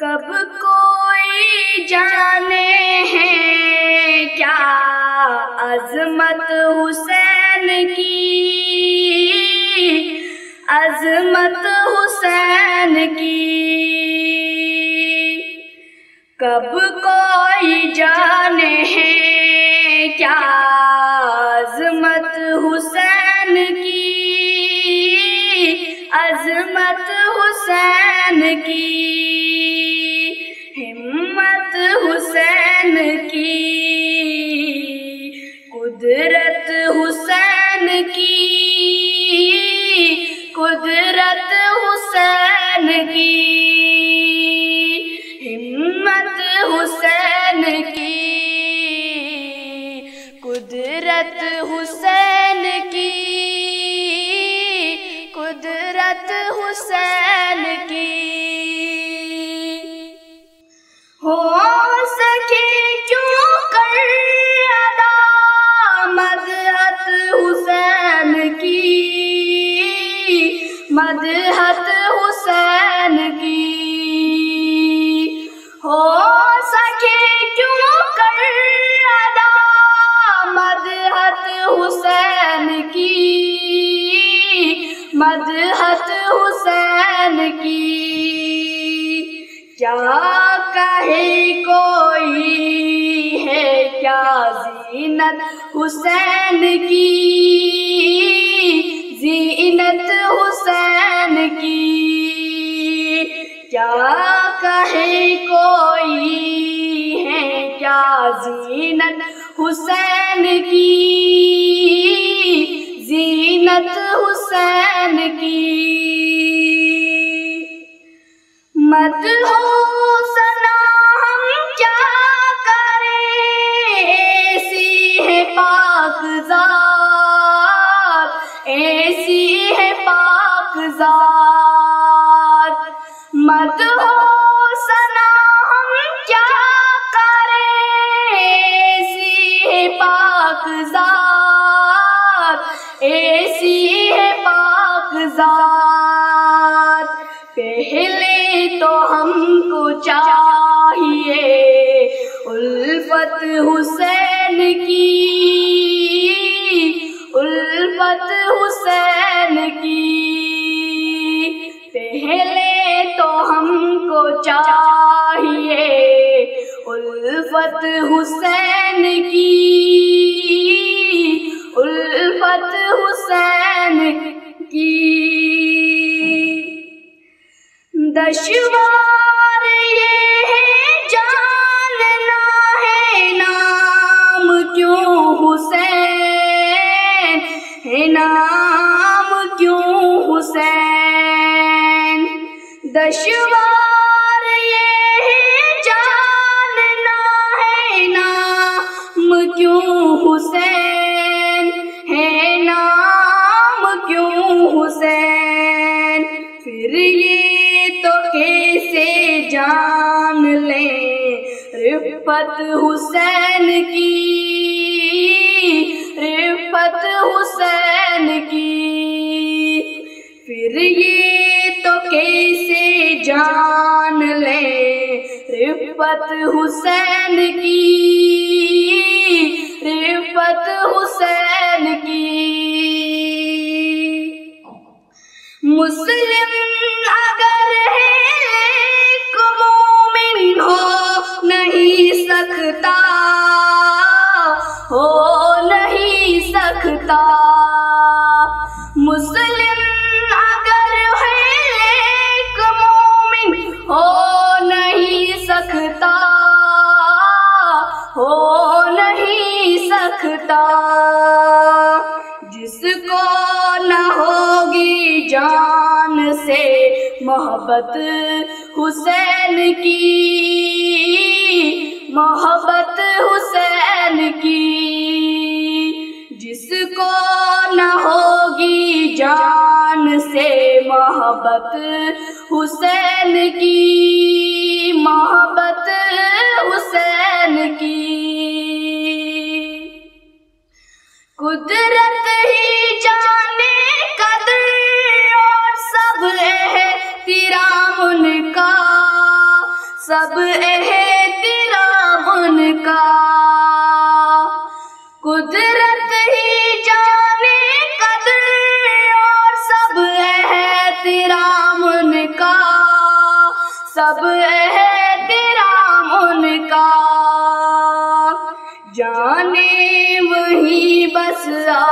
کب کوئی جانے ہیں کیا عظمت حسین کی؟ عظمت حسین کی؟ کب کوئی جانے ہیں کیا عظمت حسین کی؟ عظمت حسین کی ہمت حسین کی قدرت حسین کی قدرت مدحت حسین کی۔ ہو سکے کیوں کر ادا مدحت حسین کی۔ مدحت حسین کی۔ کیا کہے کوئی ہے کیا زینت حسین کی؟ کیا کہے کوئی ہے کیا زینت حسین کی؟ زینت حسین کی؟ مت ہو ایسی ہے پاک ذات۔ پہلے تو ہم کو چاہیے الفت حسین نام کیوں حسین؟ دشوار حسین کی رفت حسین کی۔ پھر یہ تو کیسے جان لیں رفت حسین کی۔ رفت حسین کی۔ مسلم محبت، حسین کی۔ محبت، حسین کی۔ جس کو نہ ہوگی جان سے محبت، حسین کی۔ محبت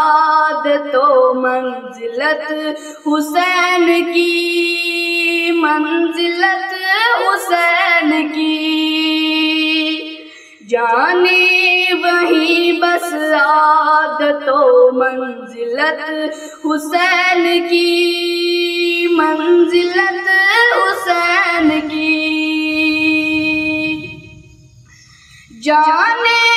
عادت و منزلت حسین کی، منزلت حسین کی۔ جانے وہی بس عادت و منزلت حسین کی، منزلت حسین کی۔ جانے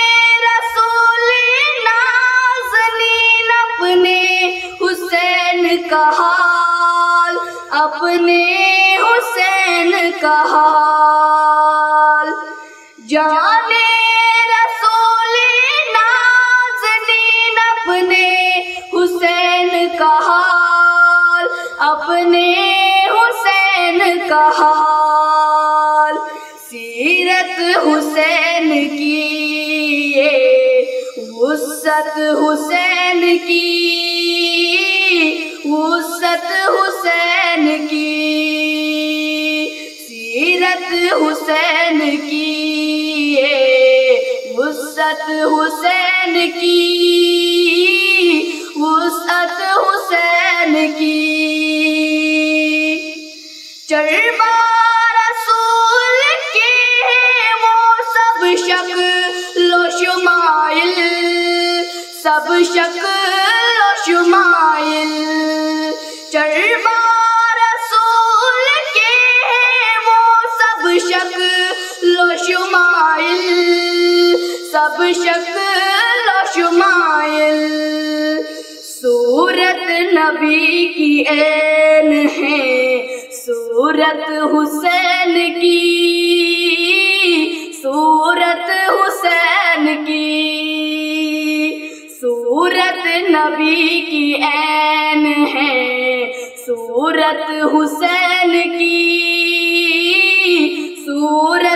حسین کا حال، اپنے حسین کا حال۔ جانے رسول نازنین اپنے حسین کا حال، اپنے حسین کا حال۔ سیرت حسین کی وسط حسین کی وسط حسین کی، سیرت حسین کی وسط حسین کی وسط حسین کی۔ چربا رسول کے وہ سب شکل و شمائل، سب شکل و شمائل۔ سب شکل و شمائل صورت نبی کی عین ہے۔ صورت حسین کی صورت حسین کی۔ صورت نبی کی عین ہے صورت حسین کی۔ صورت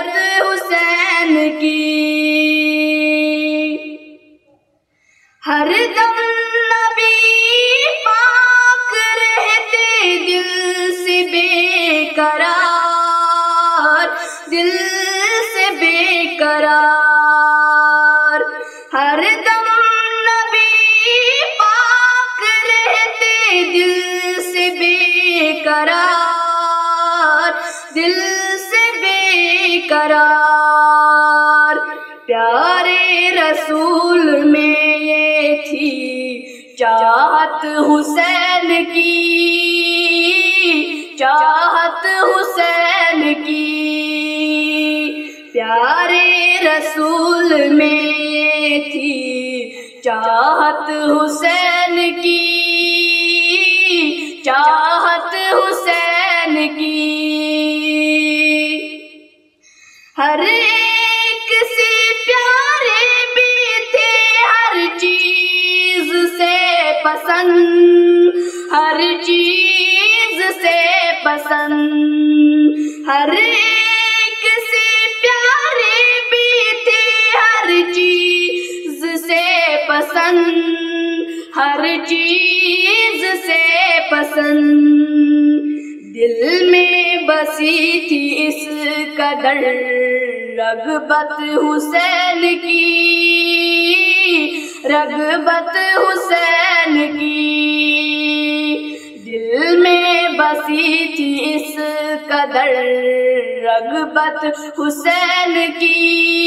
حسین کی، چاہت حسین کی۔ پیارے رسول میں تھی چاہت حسین کی، چاہت حسین کی۔ پسند، ہر چیز سے پسند۔ ہر ایک سے پیارے بھی تھے ہر چیز سے پسند۔ ہر چیز سے پسند۔ دل میں بسی تھی اس قدر، رغبت حسین کی۔ رغبت حسین کی۔ دل میں بسی تھی اس قدر رغبت حسین کی۔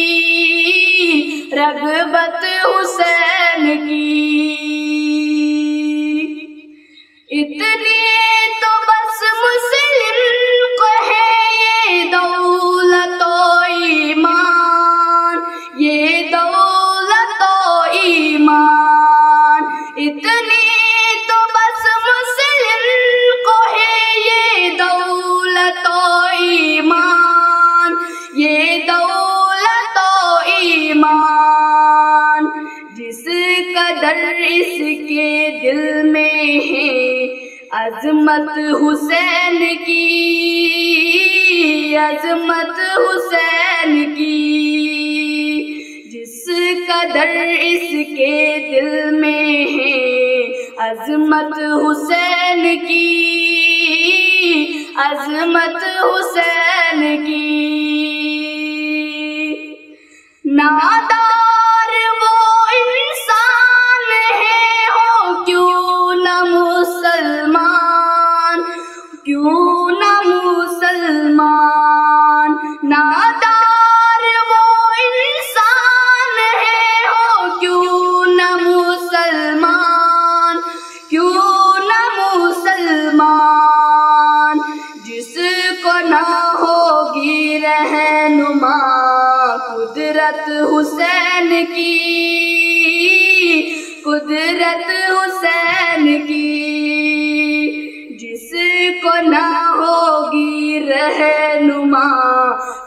رغبت حسین کی۔ عظمت حسین کی، عظمت حسین کی۔ جس قدر اس کے دل میں ہے، عظمت حسین کی، عظمت حسین کی۔ نادار رہنما قدرت حسین کی، قدرت حسین کی۔ جس کو نہ ہوگی رہنما،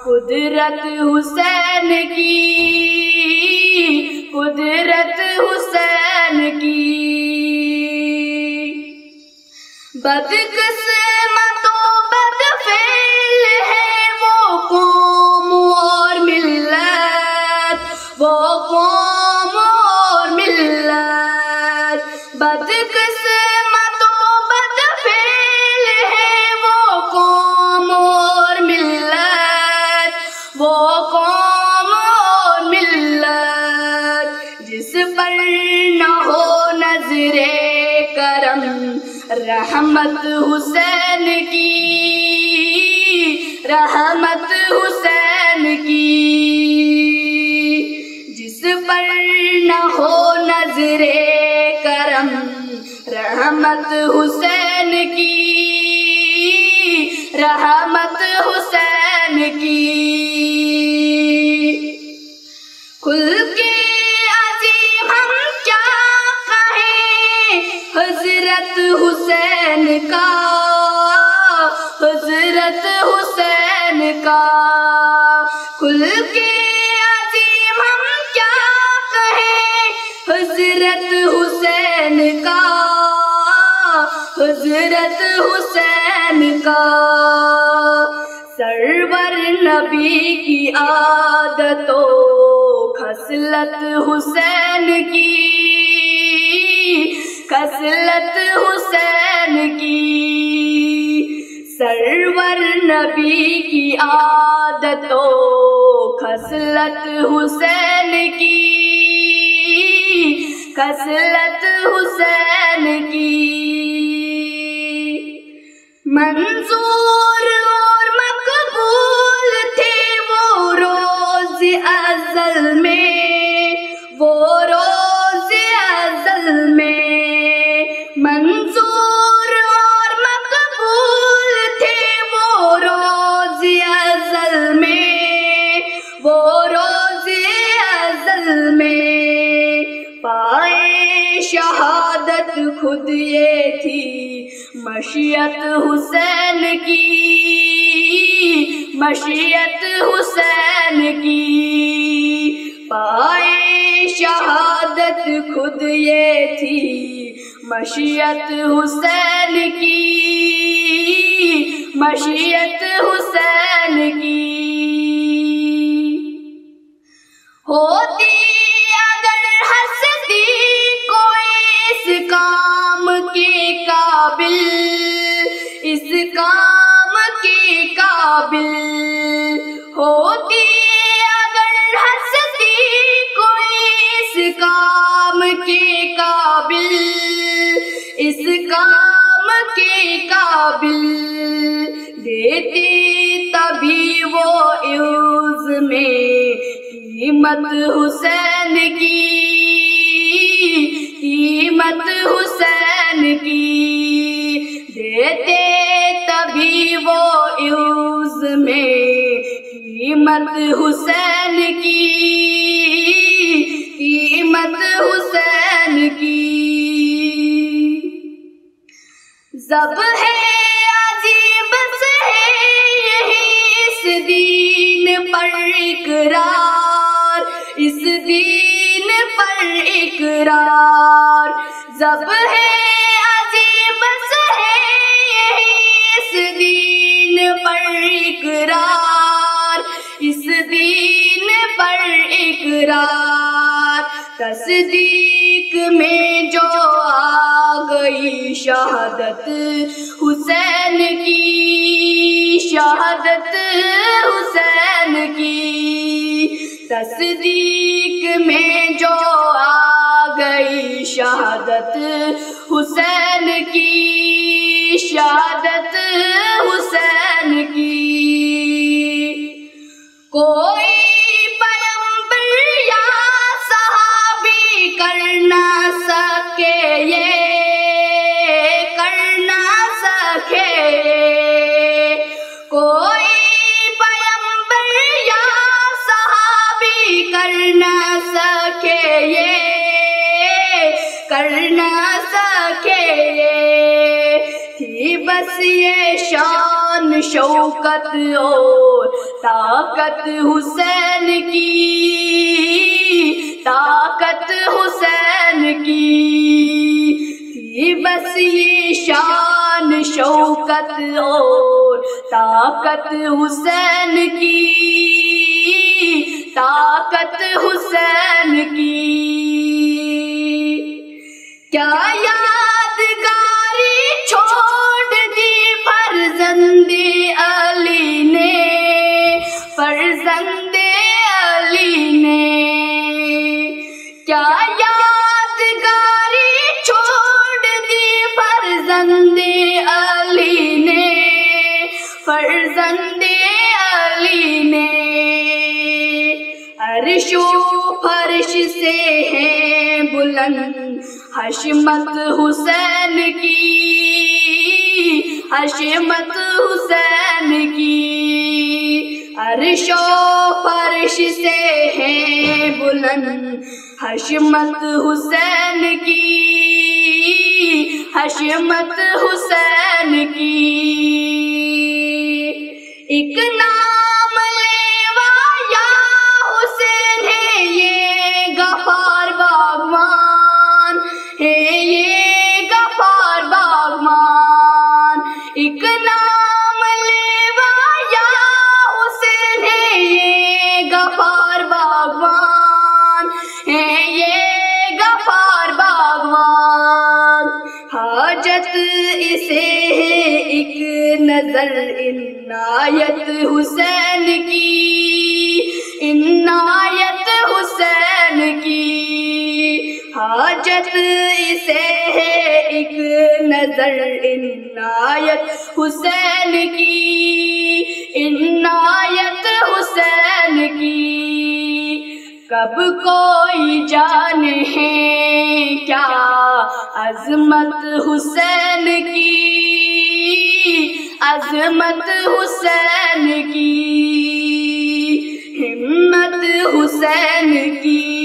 قدرت حسین کی۔ قدرت حسین کی۔ بدقسمتوں رحمت حسین کی، رحمت حسین کی۔ جس پر نہ ہو نظر کرم، رحمت حسین کی، رحمت حسین کی۔ حسین کا کھل کے عظیم ہم کیا کہیں؟ حضرت حسین کا۔ حضرت حسین کا۔ سرور نبی کی عادتوں، خصلت حسین کی۔ خصلت حسین کی۔ نبی کی عادتوں خصلت حسین کی۔ خصلت حسین کی۔ منظور مشیت حسین کی، مشیت حسین کی۔ پائے شہادت خود یہ تھی، مشیت حسین کی۔ مشیت قیمت حسین کی، قیمت حسین کی۔ دیتے تبھی وہ عوض میں قیمت حسین کی۔ قیمت حسین کی۔ زب ہے سب ہے عظیم سر ہے اس دین پر اقرار، اس دین پر اقرار۔ تصدیق میں جو آ گئی شہادت، حسین کی شہادت، حسین کی۔ تصدیق میں جو آ گئی شہادت حسین کی شہادت حسین کی۔ کوئی شوکت اور طاقت حسین کی، طاقت حسین کی۔ تھی بس یہ شان شوکت اور طاقت حسین کی، طاقت حسین کی۔ کیا یادگاری فرزند علی نے، فرزند علی نے۔ کیا یادگاری چھوڑ دی فرزند علی نے، فرزند علی نے۔ عرش و فرش سے ہیں بلند، حشمت حسین کی۔ حشمت حسین کی۔ عرش و فرش سے ہیں بلند۔ حشمت حسین کی۔ حشمت حسین کی۔ ایک نام حاجت اسے ہے ایک نظر عنایت حسین کی۔ عنایت حسین کی۔ کب کوئی جان ہے کیا عظمت حسین کی۔ عظمت حسین کی۔ ہمت حسین کی۔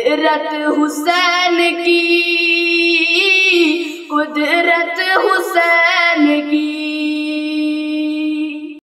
قدرت حسین کی قدرت حسین کی۔